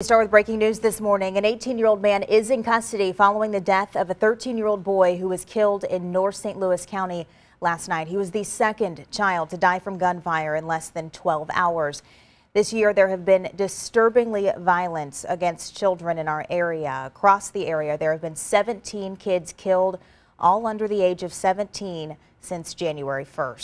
We start with breaking news this morning. An 18-year-old man is in custody following the death of a 13-year-old boy who was killed in North St. Louis County last night. He was the second child to die from gunfire in less than 12 hours. This year, there have been disturbingly violence against children in our area. Across the area, there have been 17 kids killed, all under the age of 17, since January 1st.